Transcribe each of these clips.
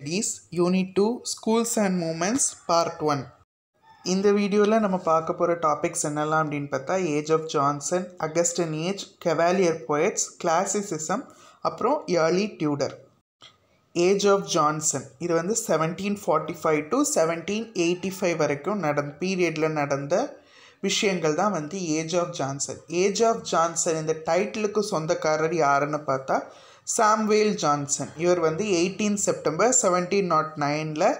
Studies unit two schools and moments part one இந்த வீடியோவில் நம்ம பார்க்க போகிற டாபிக்ஸ் என்னெல்லாம் அப்படின்னு பார்த்தா age of Johnson Augustan age Cavalier poets classicism அப்புறம் early Tudor age of Johnson இது வந்து seventeen forty five to seventeen eighty five வரைக்கும் நடந்த பீரியடில் நடந்த விஷயங்கள் தான் வந்து age of Johnson age of Johnson இந்த டைட்டிலுக்கு சொந்தக்காரர் யாருன்னு பார்த்தா சாம்வேல் ஜான்சன். இவர் வந்து எயிட்டீன் செப்டம்பர் செவன்டீன் நாட் நைனில்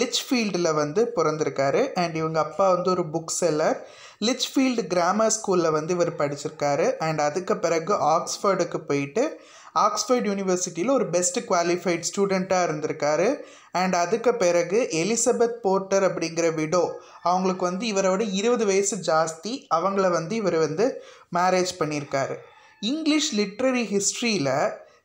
லிச்ஃபீல்டில் வந்து பிறந்திருக்காரு. அண்ட் இவங்க அப்பா வந்து ஒரு புக் செல்லர் லிச்ஃபீல்டு கிராமர் ஸ்கூலில் வந்து இவர் படிச்சிருக்காரு. அண்ட் அதுக்கு பிறகு ஆக்ஸ்ஃபோர்டுக்கு போயிட்டு ஆக்ஸ்ஃபோர்ட் யூனிவர்சிட்டியில் ஒரு பெஸ்ட் குவாலிஃபைட் ஸ்டூடெண்ட்டாக இருந்திருக்காரு. அண்ட் அதுக்கு பிறகு எலிசபெத் போர்ட்டர் அப்படிங்கிற விடோ அவங்களுக்கு வந்து இவரோட இருபது வயசு ஜாஸ்தி அவங்கள வந்து இவர் வந்து மேரேஜ் பண்ணியிருக்காரு. இங்கிலீஷ் லிட்ரரி ஹிஸ்ட்ரியில்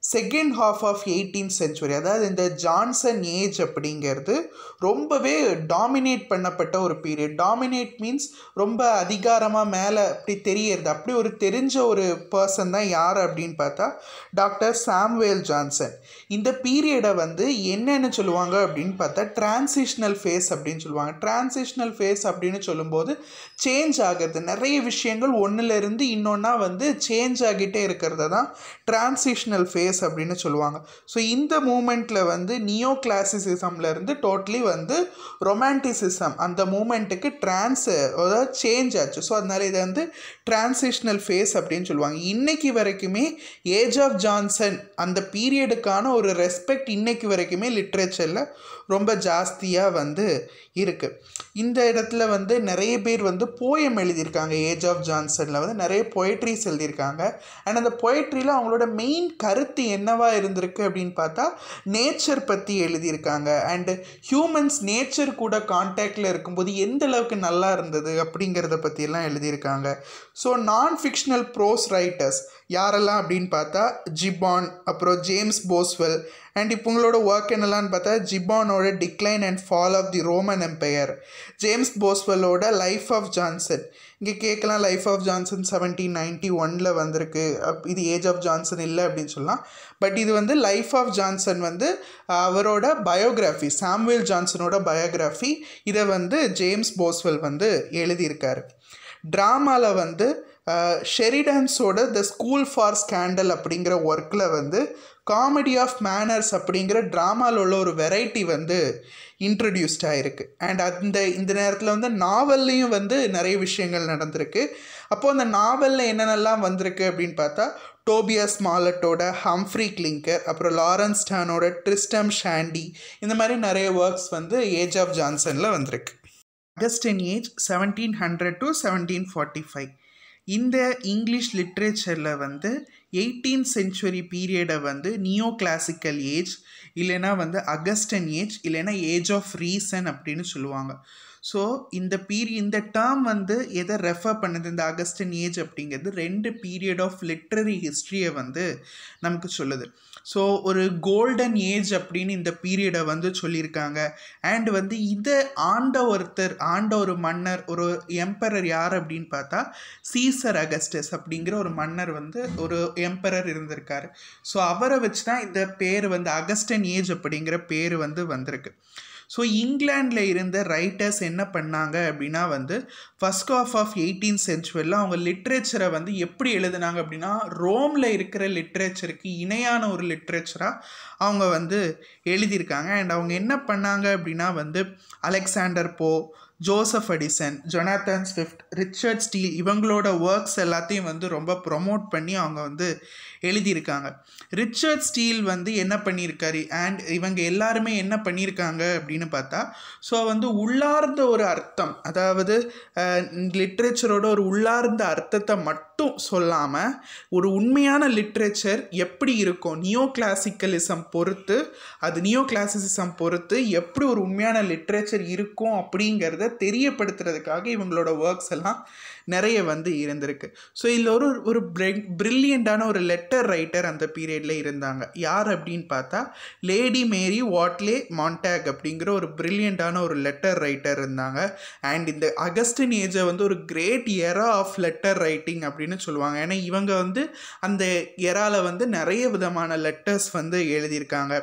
second half of eighteen century அதாவது இந்த ஜான்சன் ஏஜ் அப்படிங்கிறது ரொம்பவே டாமினேட் பண்ணப்பட்ட ஒரு பீரியட் டாமினேட் மீன்ஸ் ரொம்ப அதிகாரமாக மேலே அப்படி தெரியறது. அப்படி ஒரு தெரிஞ்ச ஒரு பர்சன் தான் யார் அப்படின்னு பார்த்தா டாக்டர் சாம்வேல் ஜான்சன் இந்த பீரியடை வந்து என்னென்னு சொல்லுவாங்க அப்படின்னு பார்த்தா டிரான்சிஷ்னல் ஃபேஸ் அப்படின்னு சொல்லுவாங்க. டிரான்சிஷ்னல் ஃபேஸ் அப்படின்னு சொல்லும்போது சேஞ்ச் ஆகிறது. நிறைய விஷயங்கள் ஒன்றுலேருந்து இன்னொன்னா வந்து சேஞ்ச் ஆகிட்டே இருக்கிறத தான் டிரான்சிஷ்னல் ஃபேஸ் அப்படின்னு சொல்லுவாங்க. ஸோ இந்த மூமெண்ட்டில் வந்து நியோ கிளாசிசிசம்லேருந்து டோட்டலி வந்து ரொமான்டிசிசம் அந்த மூமெண்ட்டுக்கு ட்ரான்ஸ் அதாவது சேஞ்ச் ஆச்சு. ஸோ அதனால் இதை வந்து டிரான்சிஷ்னல் ஃபேஸ் அப்படின்னு சொல்லுவாங்க. இன்றைக்கி வரைக்குமே ஏஜ் ஆஃப் ஜான்சன் அந்த பீரியடுக்கான ஒரு ரெஸ்பெக்ட் இன்றைக்கி வரைக்குமே லிட்ரேச்சரில் ரொம்ப ஜாஸ்தியாக வந்து இருக்குது இந்த இடத்துல வந்து நிறைய பேர் வந்து போயம் எழுதியிருக்காங்க. ஏஜ் ஆஃப் ஜான்சனில் வந்து நிறைய பொயட்ரிஸ் எழுதியிருக்காங்க. அண்ட் அந்த பொயட்ரியில் அவங்களோட மெயின் கருத்து என்னவா இருந்திருக்கு அப்படின்னு பார்த்தா நேச்சர் பற்றி எழுதியிருக்காங்க. அண்டு ஹியூமன்ஸ் நேச்சர் கூட கான்டாக்டில் இருக்கும்போது எந்த அளவுக்கு நல்லா இருந்தது அப்படிங்கிறத பற்றியெல்லாம் எழுதியிருக்காங்க. ஸோ நான் ஃபிக்ஷனல் ப்ரோஸ் ரைட்டர்ஸ் யாரெல்லாம் அப்படின்னு பார்த்தா ஜிபான் அப்புறம் ஜேம்ஸ் போஸ்வெல் அண்ட் இப்போ உங்களோட ஒர்க் என்னெல்லாம்னு பார்த்தா ஜிபானோட decline and fall of the Roman Empire James போஸ்வெல்லோட life of Johnson இங்கே கேட்கலாம் life of Johnson seventeen ninety ஒனில் வந்திருக்கு. அப் இது ஏஜ் ஆஃப் ஜான்சன் இல்லை அப்படின்னு சொல்லலாம். பட் இது வந்து லைஃப் ஆஃப் ஜான்சன் வந்து அவரோட பயோகிராஃபி சாம்வேல் ஜான்சனோட பயோகிராஃபி இதை வந்து ஜேம்ஸ் போஸ்வெல் வந்து எழுதியிருக்காரு. ட்ராமாவில் வந்து ஷெரிடன்ஸோட த ஸ்கூல் ஃபார் ஸ்கேண்டல் அப்படிங்கிற ஒர்க்கில் வந்து காமெடி ஆஃப் மேனர்ஸ் அப்படிங்கிற ட்ராமாவில் உள்ள ஒரு வெரைட்டி வந்து இன்ட்ரடியூஸ்ட் ஆகிருக்கு அண்ட் அந்த இந்த நேரத்தில் வந்து நாவல்லையும் வந்து நிறைய விஷயங்கள் நடந்திருக்கு. அப்போது அந்த நாவலில் என்னென்னலாம் வந்திருக்கு அப்படின்னு பார்த்தா டோபியஸ் மாலட்டோட ஹம்ஃப்ரி கிளிங்கர் அப்புறம் லாரன்ஸ் டானோட ட்ரிஸ்டம் ஷாண்டி இந்த மாதிரி நிறைய ஒர்க்ஸ் வந்து ஏஜ் ஆஃப் ஜான்சனில் வந்திருக்கு. Augustan age seventeen hundred to seventeen forty five இந்த இங்கிலீஷ் லிட்ரேச்சரில் வந்து எயிட்டீன் சென்ச்சுரி பீரியடை வந்து நியோ கிளாசிக்கல் ஏஜ் இல்லைனா வந்து அகஸ்டன் ஏஜ் இல்லைனா ஏஜ் ஆஃப் ரீசன் அப்படின்னு சொல்லுவாங்க. ஸோ இந்த பீரி இந்த டேர்ம் வந்து எதை ரெஃபர் பண்ணுது? இந்த அகஸ்டன் ஏஜ் அப்படிங்கிறது ரெண்டு பீரியட் ஆஃப் லிட்ரரி ஹிஸ்ட்ரியை வந்து நமக்கு சொல்லுது. ஸோ ஒரு கோல்டன் ஏஜ் அப்படின்னு இந்த பீரியடை வந்து சொல்லியிருக்காங்க. அண்ட் வந்து இதை ஆண்ட ஒருத்தர் ஆண்ட ஒரு மன்னர் ஒரு எம்பரர் யார் அப்படின்னு பார்த்தா சீசர் அகஸ்டஸ் அப்படிங்கிற ஒரு மன்னர் வந்து ஒரு எம்பரர் இருந்திருக்காரு. ஸோ அவரை வச்சு தான் இந்த பேர் வந்து அகஸ்டன் ஏஜ் அப்படிங்கிற பேர் வந்து வந்திருக்கு. ஸோ இங்கிலாண்டில் இருந்த ரைட்டர்ஸ் என்ன பண்ணாங்க அப்படின்னா வந்து ஃபஸ்ட் ஆஃப் ஆஃப் எயிட்டீன் சென்ச்சுரியில் அவங்க லிட்ரேச்சரை வந்து எப்படி எழுதுனாங்க அப்படின்னா ரோமில் இருக்கிற லிட்ரேச்சருக்கு இணையான ஒரு லிட்ரேச்சராக அவங்க வந்து எழுதியிருக்காங்க. அண்ட் அவங்க என்ன பண்ணாங்க அப்படின்னா வந்து Alexander Pope Joseph Addison Jonathan Swift Richard Steele இவங்களோட ஒர்க்ஸ் எல்லாத்தையும் வந்து ரொம்ப ப்ரொமோட் பண்ணி அவங்க வந்து எழுதியிருக்காங்க. ரிச்சர்ட் ஸ்டீல் வந்து என்ன பண்ணியிருக்காரு? அண்ட் இவங்க எல்லாருமே என்ன பண்ணியிருக்காங்க அப்படின்னு பார்த்தா ஸோ வந்து உள்ளார்ந்த ஒரு அர்த்தம் அதாவது லிட்ரேச்சரோட ஒரு உள்ளார்ந்த அர்த்தத்தை மட்டும் சொல்லாமல் ஒரு உண்மையான லிட்ரேச்சர் எப்படி இருக்கும்? நியோ கிளாசிக்கலிசம் பொறுத்து அது நியோ கிளாசிசிசம் பொறுத்து எப்படி ஒரு உண்மையான லிட்ரேச்சர் இருக்கும் அப்படிங்கிறத தெரியப்படுத்துறதுக்காக இவங்களோட ஒர்க்ஸ் எல்லாம் நிறைய வந்து இருந்திருக்கு. ஸோ இதில் ஒரு ஒரு ப்ரில்லியண்டான ஒரு லெட்டர் ரைட்டர் அந்த பீரியடில் இருந்தாங்க. யார் அப்படின்னு பார்த்தா லேடி மேரி வாட்லே மாண்டாக் அப்படிங்கிற ஒரு ப்ரில்லியண்டான ஒரு லெட்டர் ரைட்டர் இருந்தாங்க. அண்ட் இந்த அகஸ்டின் ஏஜை வந்து ஒரு great era of letter writing அப்படின்னு சொல்லுவாங்க. ஏன்னா இவங்க வந்து அந்த எராவில் வந்து நிறைய விதமான லெட்டர்ஸ் வந்து எழுதியிருக்காங்க.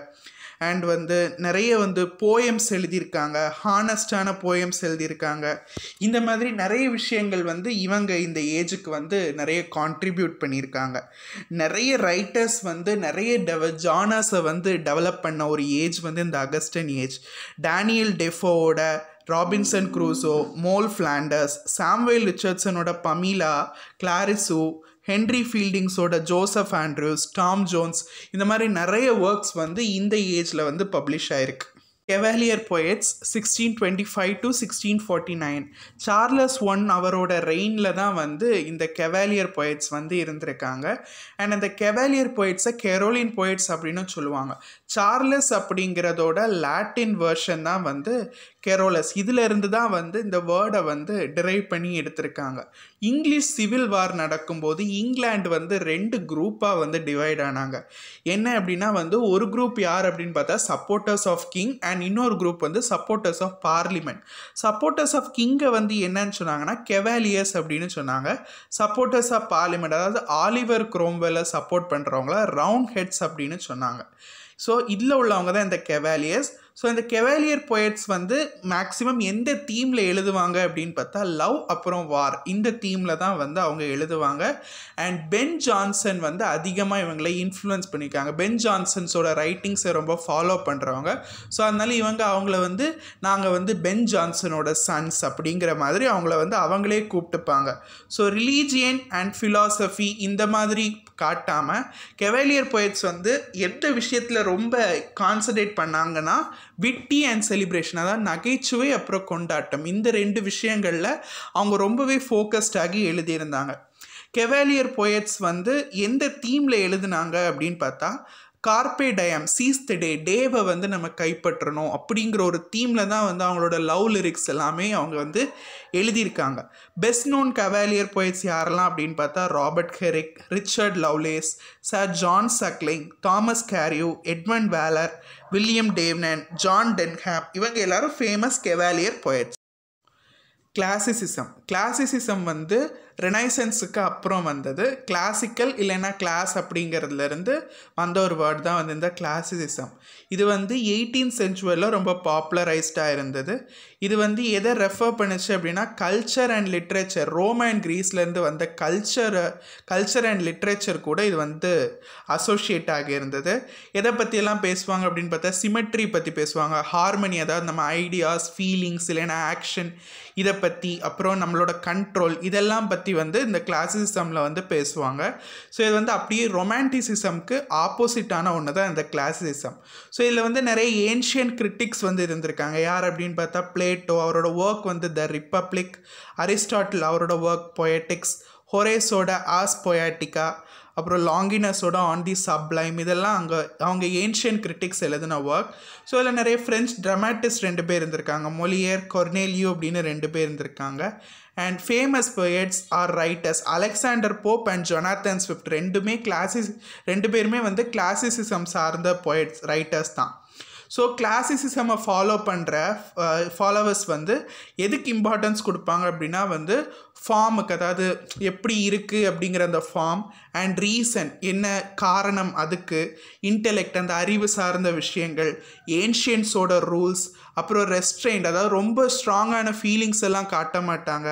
அண்ட் வந்து நிறைய வந்து போயம்ஸ் எழுதியிருக்காங்க. ஹானஸ்டான போயம்ஸ் எழுதியிருக்காங்க. இந்த மாதிரி நிறைய விஷயங்கள் வந்து இவங்க இந்த ஏஜுக்கு வந்து நிறைய கான்ட்ரிபியூட் பண்ணியிருக்காங்க. நிறைய ரைட்டர்ஸ் வந்து நிறைய டெவ ஜானர்ஸை வந்து டெவலப் பண்ண ஒரு ஏஜ் வந்து இந்த Augustan age Daniel டெஃபோவோட Robinson Crusoe Moll Flanders Samuel ரிச்சர்ட்ஸனோட Pamela Clarissa Henry ஃபீல்டிங்ஸோட ஜோசப் ஆண்ட்ரூஸ் டாம் ஜோன்ஸ் இந்த மாதிரி நிறைய ஒர்க்ஸ் வந்து இந்த ஏஜில் வந்து பப்ளிஷ் ஆயிருக்கு. Cavalier poets sixteen twenty five to sixteen forty nine Charles one அவரோட ரெயினில் தான் வந்து இந்த கெவாலியர் போயட்ஸ் வந்து இருந்திருக்காங்க. அண்ட் அந்த கெவாலியர் போயட்ஸை கெரோலின் போயட்ஸ் அப்படின்னு சொல்லுவாங்க. சார்லஸ் அப்படிங்கிறதோட லாட்டின் வேர்ஷன் தான் வந்து கெரோலஸ் இதில் இருந்து தான் வந்து இந்த வேர்டை வந்து டிரைவ் பண்ணி எடுத்திருக்காங்க. இங்கிலீஷ் சிவில் வார் நடக்கும்போது இங்கிலாந்து வந்து ரெண்டு குரூப்பாக வந்து டிவைட் ஆனாங்க. என்ன அப்படின்னா வந்து ஒரு குரூப் யார் அப்படின்னு பார்த்தா சப்போர்ட்டர்ஸ் ஆஃப் கிங் அண்ட் இன்னொரு குரூப் வந்து supporters of parliament supporters of கிங்கை வந்து என்னன்னு சொன்னாங்கன்னா கெவாலியர்ஸ் அப்படின்னு சொன்னாங்க. சப்போர்ட்டர்ஸ் ஆஃப் பார்லிமெண்ட் அதாவது ஆலிவர் குரோம்வெல்லை சப்போர்ட் பண்ணுறவங்கள ரவுண்ட் ஹெட்ஸ் அப்படின்னு சொன்னாங்க. ஸோ இதில் உள்ளவங்க தான் இந்த கெவாலியர்ஸ் ஸோ இந்த கெவாலியர் போயட்ஸ் வந்து மேக்ஸிமம் எந்த தீமில் எழுதுவாங்க அப்படின்னு பார்த்தா லவ் அப்புறம் வார் இந்த தீமில் தான் வந்து அவங்க எழுதுவாங்க. அண்ட் பென் ஜான்சன் வந்து அதிகமாக இவங்களை இன்ஃப்ளூயன்ஸ் பண்ணியிருக்காங்க. பென் ஜான்சன்ஸோட ரைட்டிங்ஸை ரொம்ப ஃபாலோ பண்ணுறவங்க ஸோ அதனால இவங்க அவங்கள வந்து நாங்கள் வந்து பென் ஜான்சனோட சன்ஸ் அப்படிங்கிற மாதிரி அவங்கள வந்து அவங்களே கூப்பிட்டுப்பாங்க. ஸோ ரிலீஜியன் அண்ட் ஃபிலாசபி இந்த மாதிரி காட்டாமல் கெவாலியர் போயட்ஸ் வந்து எந்த விஷயத்தில் ரொம்ப கான்சன்ட்ரேட் பண்ணாங்கன்னா விட்டி அண்ட் செலிப்ரேஷன் அதாவது நகைச்சுவை அப்புறம் கொண்டாட்டம். இந்த ரெண்டு விஷயங்களில் அவங்க ரொம்பவே ஃபோக்கஸ்டாகி எழுதியிருந்தாங்க. கெவாலியர் போயட்ஸ் வந்து எந்த தீமில் எழுதுனாங்க அப்படின்னு பார்த்தா கார்பே டயம் சீஸ் த டே டேவை வந்து நம்ம கைப்பற்றணும் அப்படிங்கிற ஒரு தீமில் தான் வந்து அவங்களோட லவ் லிரிக்ஸ் எல்லாமே அவங்க வந்து எழுதியிருக்காங்க. பெஸ்ட் நோன் கவாலியர் போயிட்ஸ் யாரெல்லாம் அப்படின்னு பார்த்தா Robert Herrick Richard Lovelace sir John Suckling Thomas Carew Edmund Waller William Davenant John Denham இவங்க எல்லாரும் famous cavalier poets classicism classicism வந்து ரினைசன்ஸுக்கு அப்புறம் வந்தது. கிளாசிக்கல் இல்லைன்னா கிளாஸ் அப்படிங்கிறதுலேருந்து வந்த ஒரு வேர்டு தான் வந்து இந்த கிளாசிசிசம் இது வந்து எயிட்டீன் சென்ச்சுவரியில் ரொம்ப பாப்புலரைஸ்டாக இருந்தது. இது வந்து எதை ரெஃபர் பண்ணுச்சு அப்படின்னா culture and literature Rome and க்ரீஸ்லேருந்து வந்த கல்ச்சரை கல்ச்சர் அண்ட் லிட்ரேச்சர் கூட இது வந்து அசோசியேட் ஆகியிருந்தது எதை பற்றியெல்லாம் பேசுவாங்க அப்படின்னு பார்த்தா சிமெட்ரி பற்றி பேசுவாங்க. ஹார்மனி அதாவது நம்ம ஐடியாஸ் ஃபீலிங்ஸ் இல்லைன்னா ஆக்ஷன் இதை பற்றி அப்புறம் நம்மளோட கண்ட்ரோல் இதெல்லாம் பற்றி வந்து இந்த கிளாசிசிசமில் வந்து பேசுவாங்க. ஸோ இது வந்து அப்படியே ரொமான்டிசிசம்க்கு ஆப்போசிட்டான ஒன்று தான் இந்த கிளாசிசிசம் ஸோ இதில் வந்து நிறைய ஏன்ஷியன் கிரிட்டிக்ஸ் வந்து இருந்திருக்காங்க. யார் அப்படின்னு பார்த்தா பிளே பிளேட்டோ அவரோட ஒர்க் வந்து த ரிப்பப்ளிக் அரிஸ்டாட்டில் அவரோட ஒர்க் பொயட்டிக்ஸ் ஹொரேஸோட ஆஸ் பொயாட்டிக்கா அப்புறம் லாங்கினஸோட ஆன் தி சப்ளைம் இதெல்லாம் அங்கே அவங்க ஏன்ஷியன் கிரிட்டிக்ஸ் எழுதின ஒர்க் ஸோ இதில் நிறைய ஃப்ரெஞ்ச் ட்ரமாட்டிஸ்ட் ரெண்டு பேர் இருந்திருக்காங்க. மொலியர் கொர்னேலியோ அப்படின்னு ரெண்டு பேர் இருந்திருக்காங்க. And famous poets or writers Alexander Pope and Jonathan Swift ரெண்டுமே கிளாசிஸ் ரெண்டு பேருமே வந்து கிளாசிசிசம் சார்ந்த போயட்ஸ் ரைட்டர்ஸ் தான். ஸோ கிளாசிசிசமை ஃபாலோ பண்ணுற ஃபாலோவர்ஸ் வந்து எதுக்கு இம்பார்ட்டன்ஸ் கொடுப்பாங்க அப்படின்னா வந்து ஃபார்முக்கு அதாவது எப்படி இருக்குது அப்படிங்கிற அந்த ஃபார்ம் அண்ட் ரீசன் என்ன காரணம் அதுக்கு இன்டெலெக்ட் அந்த அறிவு சார்ந்த விஷயங்கள் ஏன்ஷியன்ஸோட ரூல்ஸ் அப்புறம் ரெஸ்ட்ரெயின்ட் அதாவது ரொம்ப ஸ்ட்ராங்கான ஃபீலிங்ஸ் எல்லாம் காட்ட மாட்டாங்க.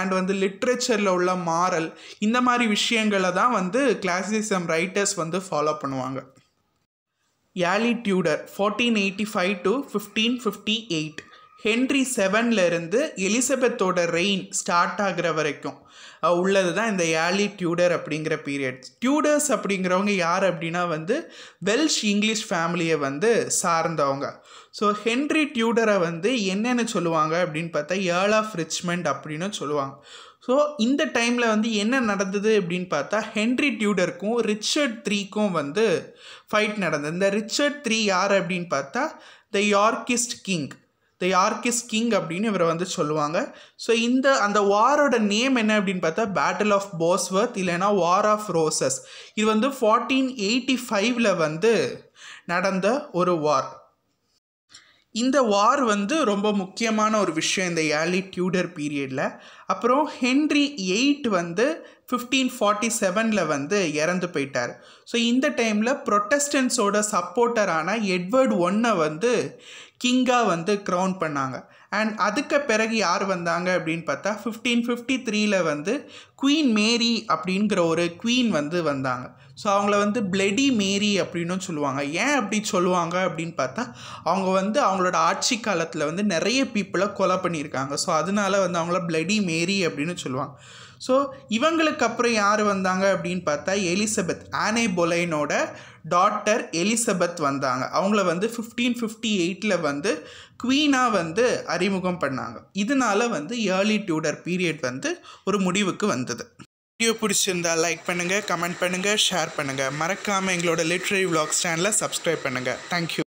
அண்ட் வந்து லிட்ரேச்சரில் உள்ள மாரல் இந்த மாதிரி விஷயங்களை தான் வந்து கிளாசிசம் ரைட்டர்ஸ் வந்து ஃபாலோ பண்ணுவாங்க. Early Tudor fourteen eighty five to fifteen fifty eight Henry செவன்லேருந்து எலிசபெத்தோட ரெயின் ஸ்டார்ட் ஆகிற வரைக்கும். உள்ளது தான் இந்த ஏலி டியூடர் அப்படிங்கிற பீரியட்ஸ் டியூடர்ஸ் அப்படிங்கிறவங்க யார் அப்படின்னா வந்து வெல்ஷ் இங்கிலீஷ் ஃபேமிலியை வந்து சார்ந்தவங்க. ஸோ ஹென்ரி டியூடரை வந்து என்னென்னு சொல்லுவாங்க அப்படின்னு பார்த்தா ஏர்ல் ஆஃப் ரிச்மெண்ட் அப்படின்னு சொல்லுவாங்க. ஸோ இந்த டைமில் வந்து என்ன நடந்தது அப்படின்னு பார்த்தா ஹென்ரி டியூடருக்கும் ரிச்சர்ட் த்ரீக்கும் வந்து ஃபைட் நடந்தது. இந்த ரிச்சர்ட் த்ரீ யார் அப்படின்னு பார்த்தா த யார்கிஸ்ட் கிங் த யார்கிஸ் கிங் அப்படின்னு இவரை வந்து சொல்லுவாங்க. ஸோ இந்த அந்த வாரோட நேம் என்ன அப்படின்னு பார்த்தா பேட்டில் ஆஃப் போஸ்வர்த் இல்லைன்னா வார் ஆஃப் ரோசஸ் இது வந்து ஃபார்ட்டீன் எயிட்டி ஃபைவ்ல வந்து நடந்த ஒரு வார் இந்த வார் வந்து ரொம்ப முக்கியமான ஒரு விஷயம் இந்த ஏர்லி டியூடர் பீரியடில். அப்புறம் ஹென்ரி எயிட் வந்து ஃபிஃப்டீன் ஃபார்ட்டி செவனில் வந்து இறந்து போயிட்டார். ஸோ இந்த டைமில் ப்ரொட்டஸ்டன்ஸோட சப்போர்ட்டரான எட்வர்ட் ஒன்னை வந்து கிங்காக வந்து க்ரௌன் பண்ணாங்க. அண்ட் அதுக்கு பிறகு யார் வந்தாங்க அப்படின்னு பார்த்தா ஃபிஃப்டீன் ஃபிஃப்டி த்ரீல வந்து குவீன் மேரி அப்படிங்கிற ஒரு குவீன் வந்து வந்தாங்க. ஸோ அவங்கள வந்து பிளெடி மேரி அப்படின்னும் சொல்லுவாங்க. ஏன் அப்படி சொல்லுவாங்க அப்படின்னு பார்த்தா அவங்க வந்து அவங்களோட ஆட்சி காலத்தில் வந்து நிறைய பீப்புளை கொலை பண்ணியிருக்காங்க. ஸோ அதனால வந்து அவங்கள பிளெடி மேரி அப்படின்னு சொல்லுவாங்க. ஸோ இவங்களுக்கு அப்புறம் யார் வந்தாங்க அப்படின்னு பார்த்தா எலிசபெத் ஆனே பொலைனோட டாட்டர் எலிசபெத் வந்தாங்க. அவங்கள வந்து ஃபிஃப்டீன் ஃபிஃப்டி எயிட்டில் வந்து குவீனாக வந்து அறிமுகம் பண்ணாங்க. இதனால வந்து ஏர்லி டியூடர் பீரியட் வந்து ஒரு முடிவுக்கு வந்தது. வீடியோ பிடிச்சிருந்தா லைக் பண்ணுங்கள் கமெண்ட் பண்ணுங்கள் ஷேர் பண்ணுங்கள் மறக்காமல் எங்களோட லிட்ரரி vlogs சேனலை சப்ஸ்கிரைப் பண்ணுங்கள் தேங்க்யூ